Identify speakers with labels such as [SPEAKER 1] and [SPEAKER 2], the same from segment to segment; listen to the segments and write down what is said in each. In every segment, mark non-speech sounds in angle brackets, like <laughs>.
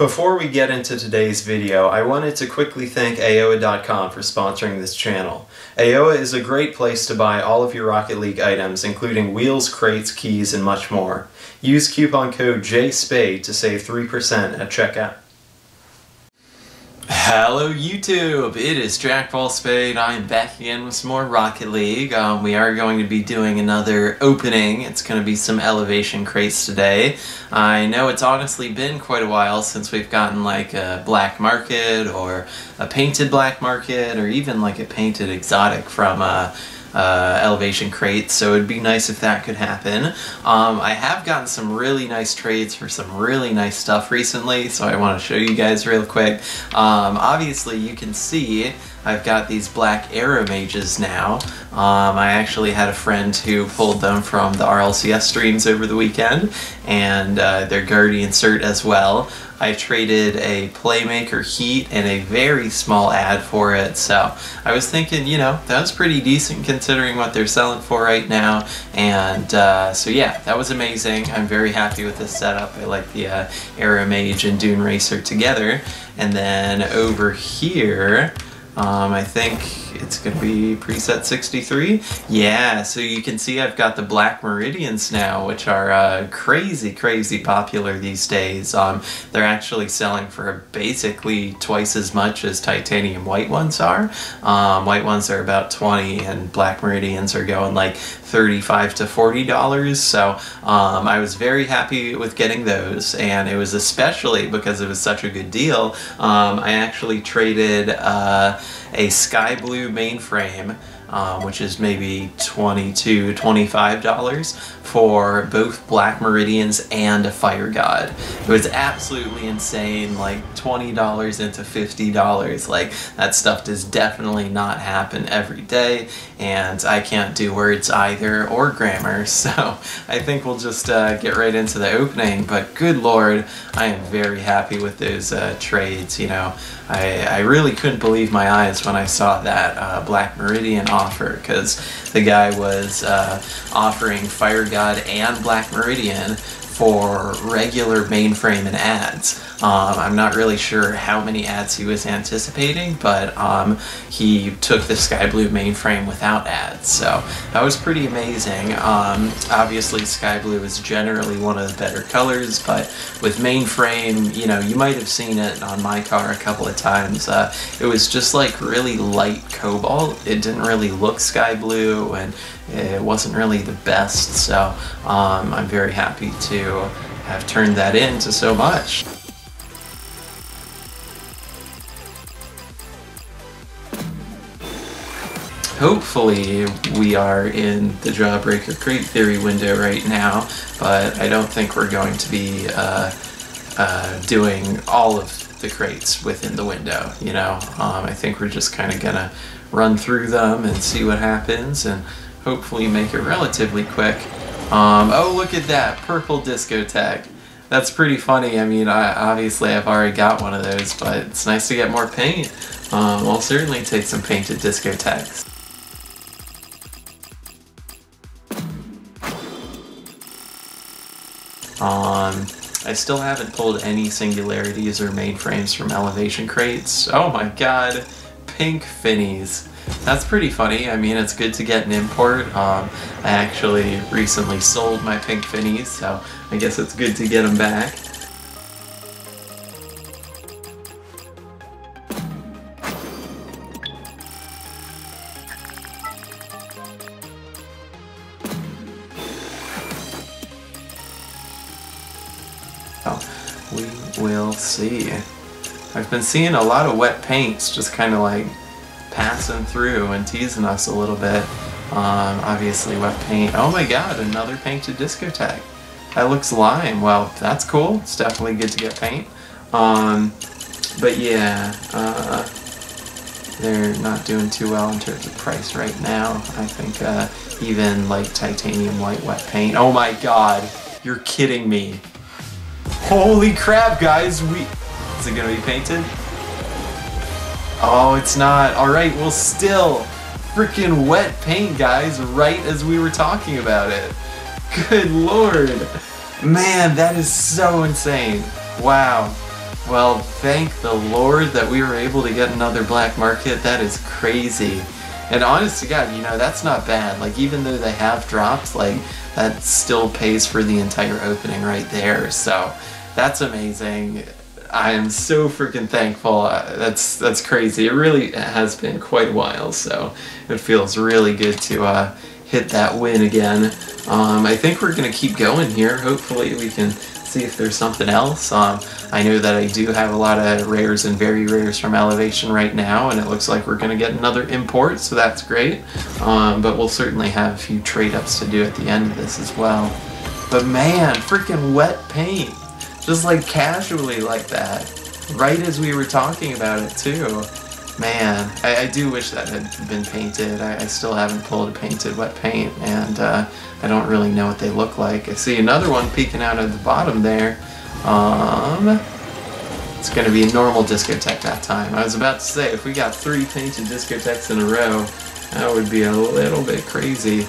[SPEAKER 1] Before we get into today's video, I wanted to quickly thank Aoeah.com for sponsoring this channel. Aoa is a great place to buy all of your Rocket League items, including wheels, crates, keys, and much more. Use coupon code JSPADE to save 3% at checkout. Hello YouTube, it is Jackofallspade. I am back again with some more Rocket League. Um, we are going to be doing another opening. It's going to be some elevation crates today. I know it's honestly been quite a while since we've gotten like a black market or a painted black market or even like a painted exotic from uh, uh, elevation crates, so it'd be nice if that could happen. Um, I have gotten some really nice trades for some really nice stuff recently, so I want to show you guys real quick. Um, obviously, you can see I've got these black Aero Mages now. Um, I actually had a friend who pulled them from the RLCS streams over the weekend, and uh, their Guardian cert as well. I traded a Playmaker Heat and a very small ad for it, so I was thinking, you know, that was pretty decent considering what they're selling for right now, and uh, so yeah, that was amazing. I'm very happy with this setup. I like the uh, Aero and Dune Racer together, and then over here, um, I think it's going to be preset 63. Yeah, so you can see I've got the Black Meridians now, which are uh, crazy, crazy popular these days. Um, they're actually selling for basically twice as much as titanium white ones are. Um, white ones are about 20 and Black Meridians are going like 35 to 40 dollars so um, I was very happy with getting those and it was especially because it was such a good deal um, I actually traded uh, a sky blue mainframe um, which is maybe 22 $25 for both Black Meridians and a Fire God. It was absolutely insane, like $20 into $50. Like, that stuff does definitely not happen every day, and I can't do words either or grammar, <laughs> so I think we'll just uh, get right into the opening, but good lord, I am very happy with those uh, trades, you know. I, I really couldn't believe my eyes when I saw that uh, Black Meridian offer because the guy was uh, offering Fire God and Black Meridian for regular mainframe and ads. Um, I'm not really sure how many ads he was anticipating, but um, he took the sky blue mainframe without ads, so that was pretty amazing. Um, obviously, sky blue is generally one of the better colors, but with mainframe, you know, you might have seen it on my car a couple of times. Uh, it was just like really light cobalt. It didn't really look sky blue, and it wasn't really the best, so um, I'm very happy to have turned that into so much. Hopefully we are in the Jawbreaker Crate Theory window right now, but I don't think we're going to be uh, uh, doing all of the crates within the window, you know? Um, I think we're just kind of gonna run through them and see what happens and hopefully make it relatively quick. Um, oh, look at that, purple discotheque. That's pretty funny. I mean, I, obviously I've already got one of those, but it's nice to get more paint. Um, I'll certainly take some painted discotheques. Um, I still haven't pulled any singularities or mainframes from elevation crates. Oh my god, pink finnies. That's pretty funny. I mean, it's good to get an import. Um, I actually recently sold my pink finnies, so I guess it's good to get them back. we will see. I've been seeing a lot of wet paints just kind of like passing through and teasing us a little bit. Um, obviously wet paint. Oh my god, another painted discotheque. That looks lime. Well, that's cool. It's definitely good to get paint. Um, but yeah, uh, they're not doing too well in terms of price right now. I think uh, even like titanium white wet paint. Oh my god, you're kidding me. Holy crap, guys, we... Is it gonna be painted? Oh, it's not. Alright, well still, freaking wet paint, guys, right as we were talking about it. <laughs> Good lord. Man, that is so insane. Wow. Well, thank the Lord that we were able to get another black market. That is crazy. And honest to God, you know, that's not bad. Like, even though they have dropped, like, that still pays for the entire opening right there. So, that's amazing. I am so freaking thankful. Uh, that's that's crazy. It really has been quite a while, so it feels really good to uh, hit that win again. Um, I think we're gonna keep going here. Hopefully, we can see if there's something else. Um, I know that I do have a lot of rares and very rares from Elevation right now, and it looks like we're going to get another import, so that's great. Um, but we'll certainly have a few trade-ups to do at the end of this as well. But man, freaking wet paint. Just like casually like that. Right as we were talking about it too. Man, I, I do wish that had been painted. I, I, still haven't pulled a painted wet paint, and uh, I don't really know what they look like. I see another one peeking out at the bottom there. Um, it's going to be a normal discotheque that time. I was about to say, if we got three painted discotheques in a row, that would be a little bit crazy.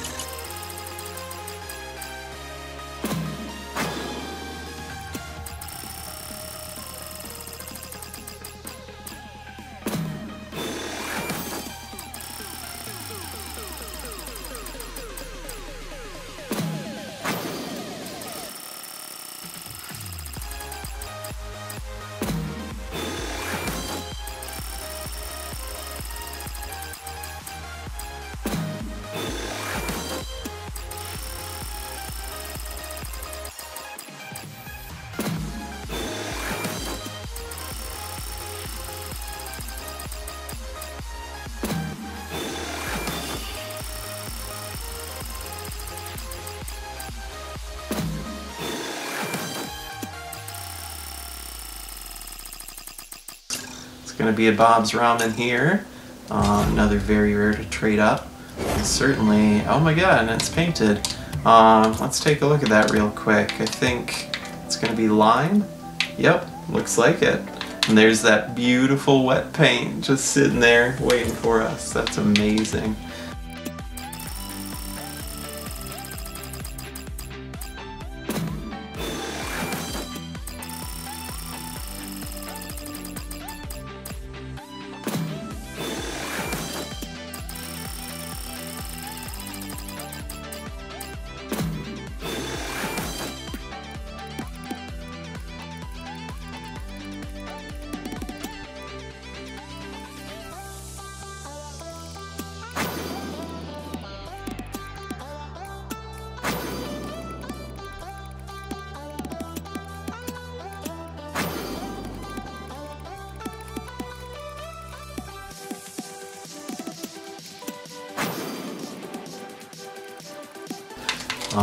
[SPEAKER 1] Going to be a Bob's Ramen here. Um, another very rare to trade up. And certainly, oh my god, and it's painted. Um, let's take a look at that real quick. I think it's going to be lime. Yep, looks like it. And there's that beautiful wet paint just sitting there waiting for us. That's amazing.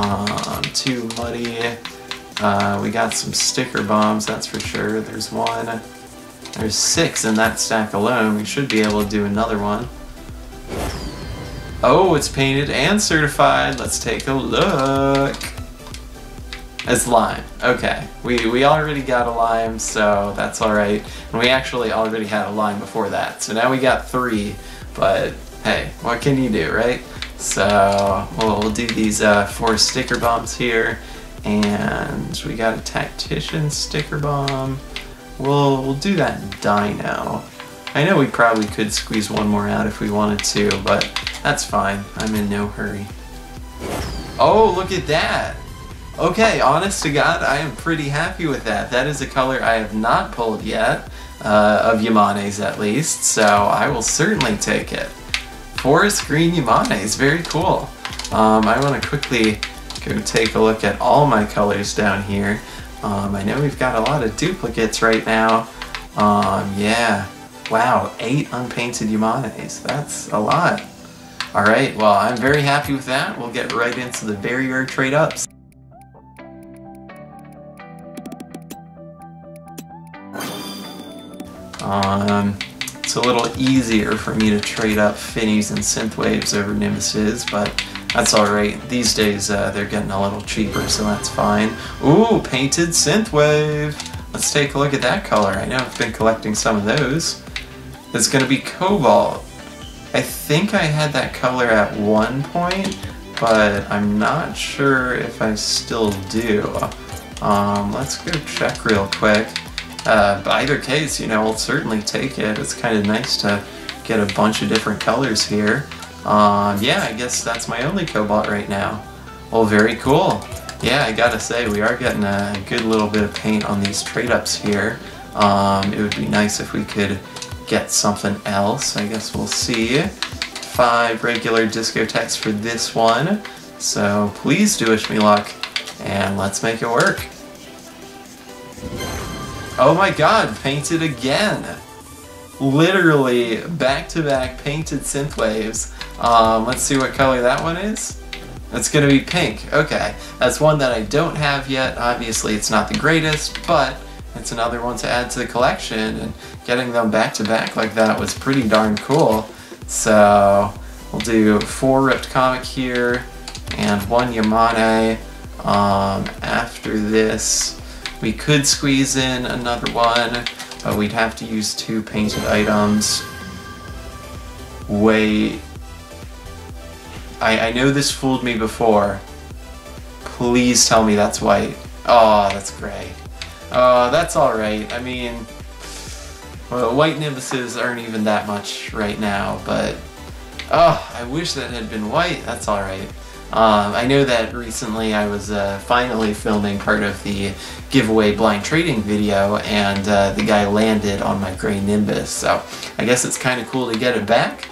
[SPEAKER 1] Um, too muddy. Uh, we got some sticker bombs, that's for sure. There's one. There's six in that stack alone. We should be able to do another one. Oh, it's painted and certified. Let's take a look. It's lime. Okay. We, we already got a lime, so that's alright. And we actually already had a lime before that. So now we got three. But hey, what can you do, right? So we'll, do these uh, four sticker bombs here. And we got a tactician sticker bomb. We'll, we'll do that dino. Now. I know we probably could squeeze one more out if we wanted to, but that's fine. I'm in no hurry. Oh, look at that! Okay, honest to God, I am pretty happy with that. That is a color I have not pulled yet, uh, of Yamane's at least, so I will certainly take it. Forest Green Yamane's, very cool. Um, I want to quickly go take a look at all my colors down here. Um, I know we've got a lot of duplicates right now. Um, yeah. Wow, eight unpainted Yamane's. That's a lot. Alright, well, I'm very happy with that. We'll get right into the very barrier trade-ups. Um, it's a little easier for me to trade up Finnies and Synthwaves over Nimbuses, but that's alright. These days uh, they're getting a little cheaper, so that's fine. Ooh, painted Synthwave! Let's take a look at that color. I know I've been collecting some of those. It's to be Cobalt. I think I had that color at one point, but I'm not sure if I still do. Um, let's go check real quick. Uh, either case, you know, I'll certainly take it. It's kind of nice to get a bunch of different colors here. Um, yeah, I guess that's my only Cobalt right now. Well, very cool. Yeah, I gotta say, we are getting a good little bit of paint on these trade-ups here. Um, it would be nice if we could get something else. I guess we'll see. Five regular discotheques for this one. So please do wish me luck, and let's make it work. Oh my god, painted again! Literally back-to-back -back painted synthwaves. Um, let's see what color that one is. It's gonna be pink. Okay, that's one that I don't have yet. Obviously, it's not the greatest, but it's another one to add to the collection, and getting them back-to-back -back like that was pretty darn cool. So, we'll do four Ripped Comic here, and one Yamane. Um, after this, we could squeeze in another one, but we'd have to use two painted items. Wait. I, I know this fooled me before. Please tell me that's white. Oh, that's gray. Oh, that's alright. I mean, well, white Nimbuses aren't even that much right now, but... Oh, I wish that had been white. That's alright. Um, I know that recently I was uh, finally filming part of the giveaway blind trading video and uh, the guy landed on my gray Nimbus, so I guess it's kind of cool to get it back.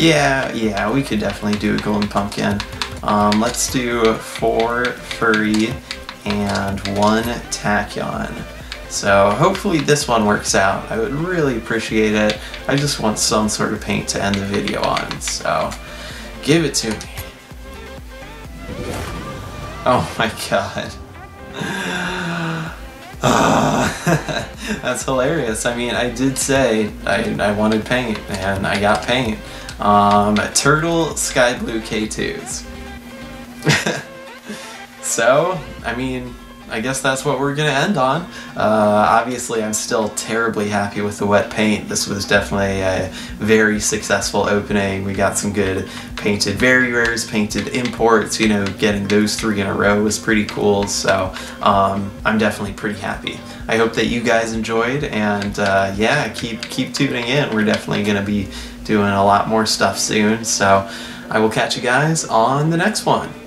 [SPEAKER 1] Yeah, yeah, we could definitely do a golden pumpkin. Um, let's do four furry and one tachyon. So hopefully this one works out. I would really appreciate it. I just want some sort of paint to end the video on, so give it to me. Oh my god. <laughs> that's hilarious. I mean, I did say I, I wanted paint, and I got paint. Um, Turtle Sky Blue K2s. <laughs> so, I mean, I guess that's what we're gonna end on. Uh, obviously, I'm still terribly happy with the wet paint. This was definitely a very successful opening. We got some good painted very rares, painted imports. You know, getting those three in a row was pretty cool. So um, I'm definitely pretty happy. I hope that you guys enjoyed, and uh, yeah, keep keep tuning in. We're definitely gonna be doing a lot more stuff soon. So I will catch you guys on the next one.